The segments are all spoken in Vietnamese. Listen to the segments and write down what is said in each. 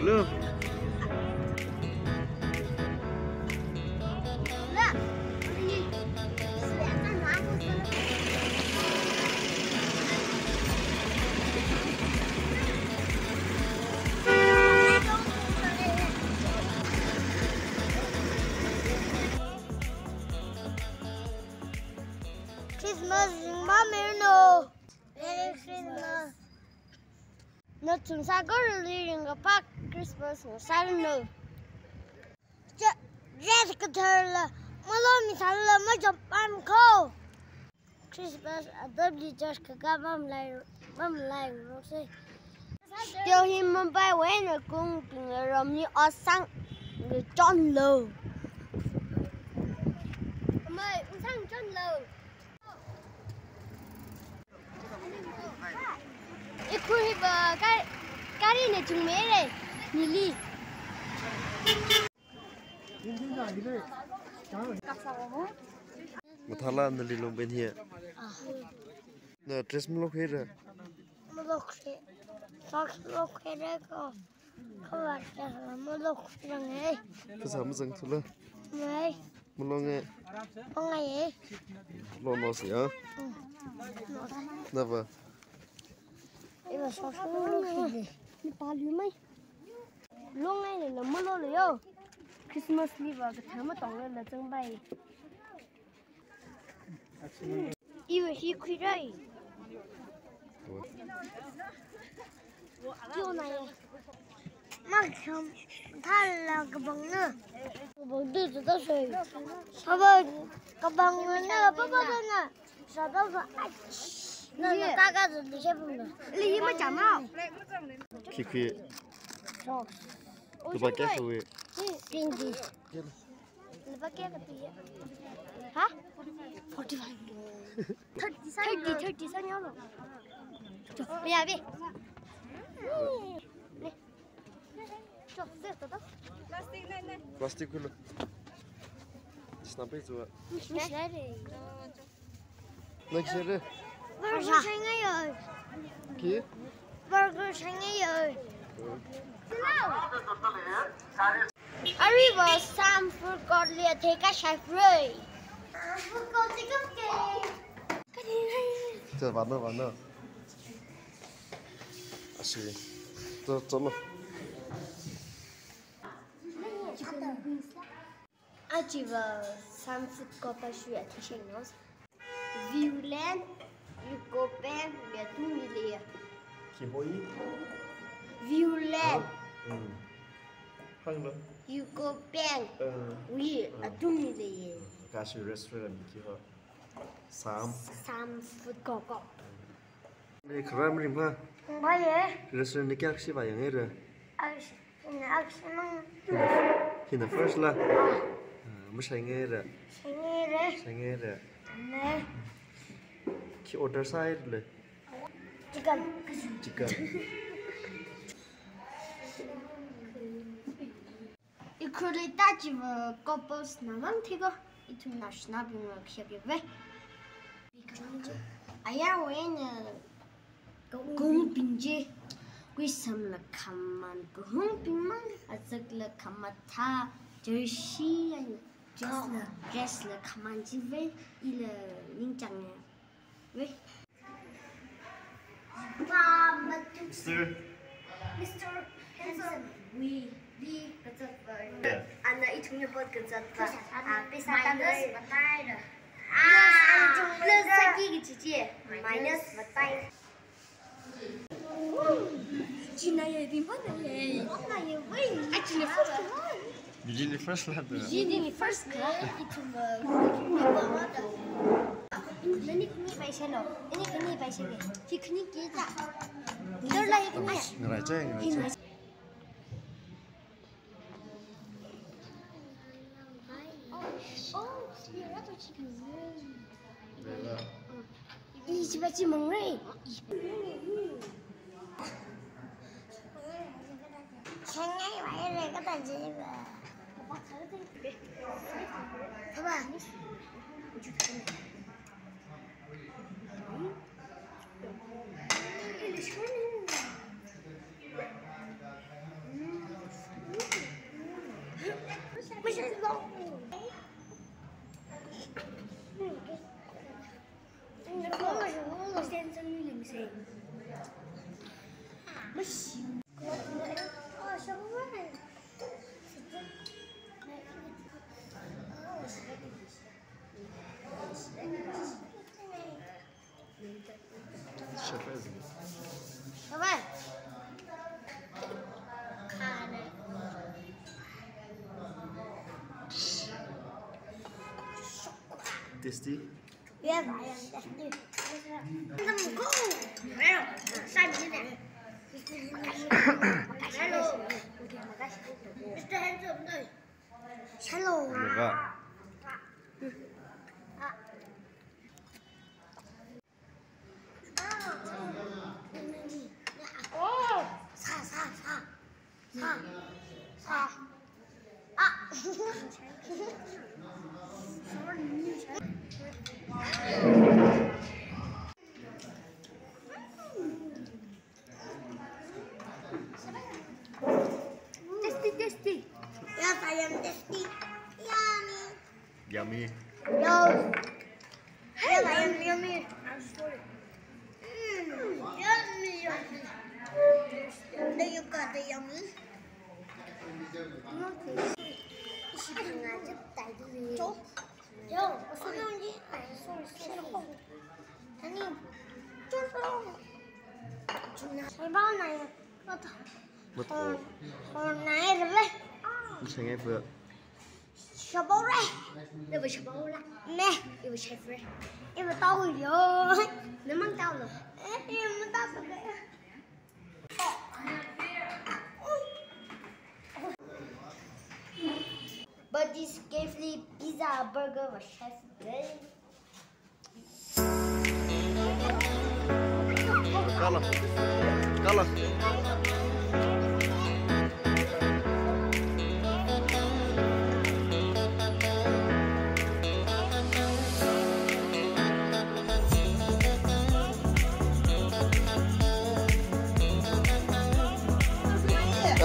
Look. Nó chúng ta có được đi đến gặp bác Christmas nó sao nữa. Chứ rất cái thời là mà lo mình thằng là mới chụp ăn khô. Christmas ở đây đi chơi cái cái băm lại băm lại nó sẽ. Điều hi mình bay về nó cũng bình rồi như ở sang, người chọn lờ. Mày uống sang chọn lờ. Iku hiba cái cái này chúng mấy đây, Nili. Một thằng lan đi lông bên here. Nè, dress mình lúc hết rồi. Một lúc thế, sau lúc thế đấy có có bạn là một lúc rằng ấy, Cái sao mà dừng thôi là. mấy Một lo nghe, con ngày ấy, lo nó gì á? Nè vợ bây giờ sau lúc thế đi ba lưỡi mấy, lúc này là mưa lúc rồi Christmas live cái tháng mà tổng lên là chân bay. Yêu hi khui đây. Yêu này. Mà không, ta là cái bằng nữa. Cái bằng đưa cho tao rồi. Sao vậy? Cái bằng nữa, bắp bắp nữa. Sao tao phải 你没讲到。K K。Tu pakai apa we? Tinggi. Lu pakai apa tu Plastik nih nih. Plastik dulu. Snapai juga. Nggak sih. Ấy. Burger sáng ngay rồi. Kia. Burger sáng ngay rồi. Arriba Sam forgot lia thế cái sai free. Forgot thì cấp kì. Cái gì này? Chờ vào nữa, vào nữa. À, xì. Chờ, chờ luôn. Vào Sam forgot phải sửa thì sẽ nó. Violent, bang, để tu mi lia. Khi hối. Violent, Ừ. Hăng nữa. you go bang, Ờ. we are tu mi lia. Cả sự restaurant kia hả? Sam. Sam forgot. Đây khá là rìm ha. Vậy. Restaurant này xí vào yang ấy rồi. À, à, nó Hiện tại first là. Mới sai nghe rồi. sẽ nghe đấy. Sai nghe rồi. Này, ki order side le. Chicken. Chicken. I kule ta ji v kopos na mam tego i tu nasz na bym jak się biewe a ja wen gung pinje gui sam la kaman gung pinman azak la kamata joshi ya Just, just the command given, il, l'internet. Ми. Мистер. Мистер Nee. Mr. Mr. Hanson. We. We. Она и мне под концерта. А писатель. А. Плюс какие чичи? Минус батай. Чиная димба на ей. На ей вы. А чине фост класс. Видели фост класс. Видели фост класс. И тума. И тума. Ini kini paisa lo. Ini kini paisa ke. Si kini kita. Dor lagi kini. Ngeraja ngeraja. Oh, yeah, that's what she can do. 이 집아치 먹네. 생각이 와야 되겠다 집에. 봐봐. Tasty? Yes, I am tasty. Come go! Hello! Hello! Hello! Do you got the yummy? 집중하지 딸기. 줘? 요, 소룡이. 아니, 소룡. 아니, 쫄쫄. 준아, 잘 봐놔요. 맞다. Mất Hồi, ổ. hồi nãy rồi đấy. Không sang nghe vừa. Sờ bố đây. Đây là sờ bố lại. Nè, đây là sờ bố. Em mà to rồi. Nếu mang tao rồi. Em mà tao rồi this carefully pizza, burger, or chef good. Color. Color.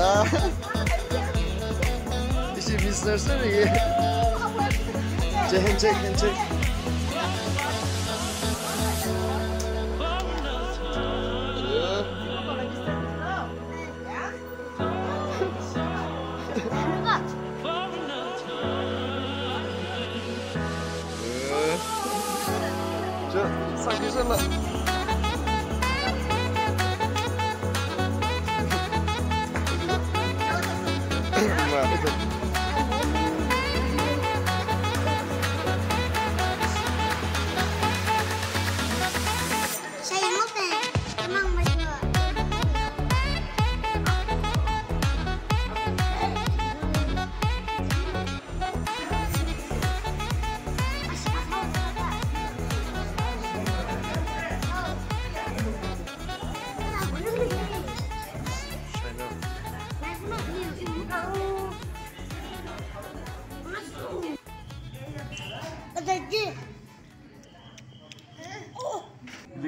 Uh göstersene. Cehen çek, çek. Sakıncala. Sakıncala.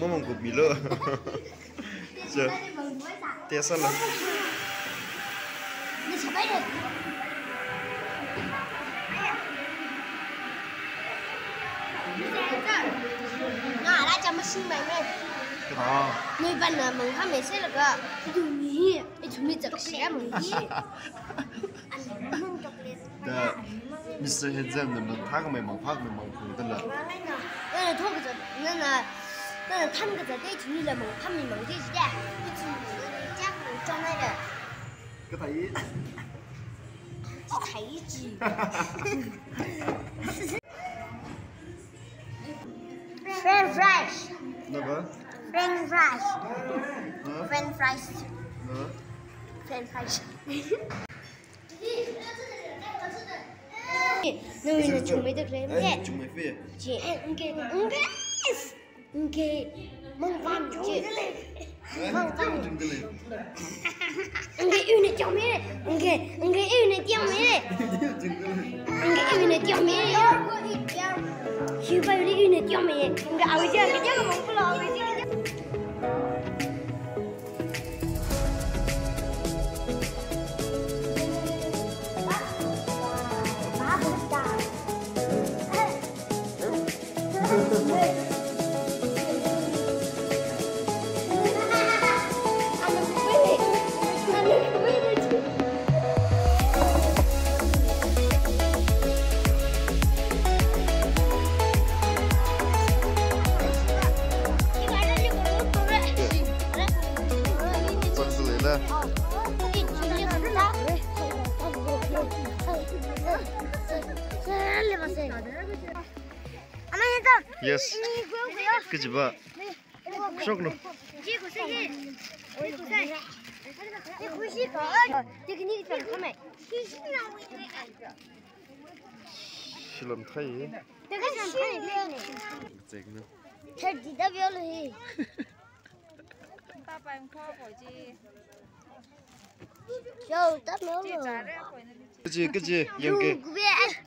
mong mong cục mì lơ chờ tia sao là nó ở cho mình xin mày lên. Người văn là mình không biết sẽ được à. Dùng gì để chúng mình chặt xé mình gì mày мистер Хедзен, мы так мы мог, мы мог, мы мог. Это только, наверное, 那他们个在对群里了猛，他们猛对是的，一群人家伙装那的。个睇。睇住。French fries. Apa? French fries. French fries. French fries. Nungguin cuma itu keren ya. Cuma itu ya. Cuma itu. Enggak. Nghe mong văn chứ. Mong văn Nghe yêu này chồng mẹ. Nghe Nghe yêu này chồng mẹ. Nghe yêu này chồng mẹ. Chứ bao nhiêu yêu này chồng mẹ. Nghe ảo chứ Cái chứ không có lo cái chứ. yes cái gì vậy sốc luôn chỉ làm thay chạy nữa Thật gì đã biểu rồi 八百块回去， Yo, đã biểu 这 rồi 咋的回那里？ cái gì cái gì dùng cái Dù biết đúng mấy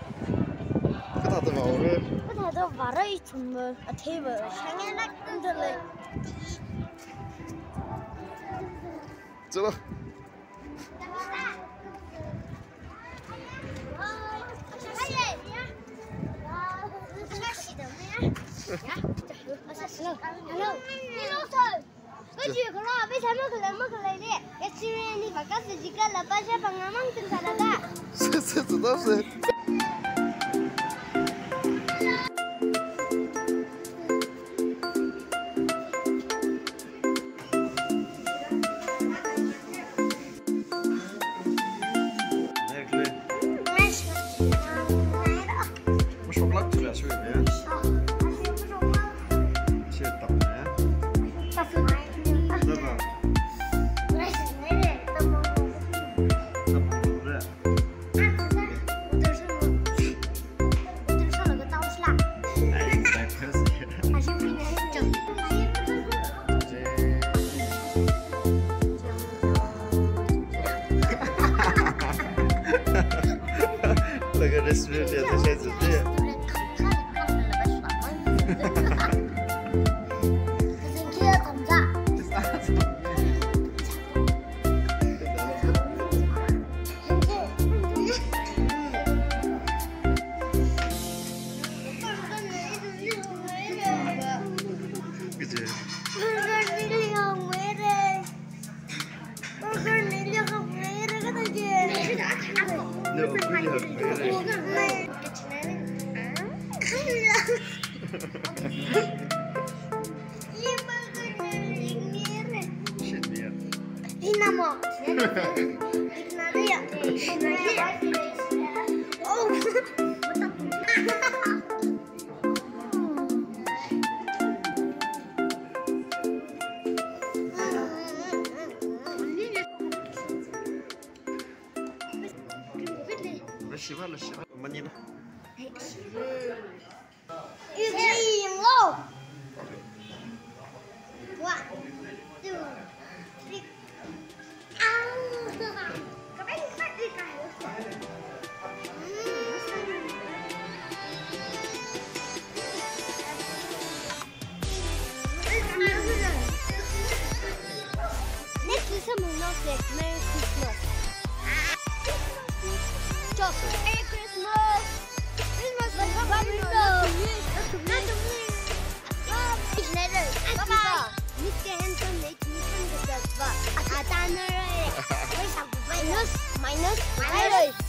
스 있지 마 벌써 초인제 쇼핑을 만드세요 cái thằng tao vào rồi 그다도 말아 이 정말 아 테이블 향해 낙근들래 rồi lo 그치 그럼 왜 잘못 그래 뭐 그래 네 레스토랑이 바깥에 지가 라바샤 방아망 든 사람다 c'est c'est Christmas, Merry Christmas. Chocolate. Merry Christmas. Christmas was not to Not to me. Letter. Bye-bye. Mr. Handsome makes me from the best. Atana. Minus. Minus. Minus.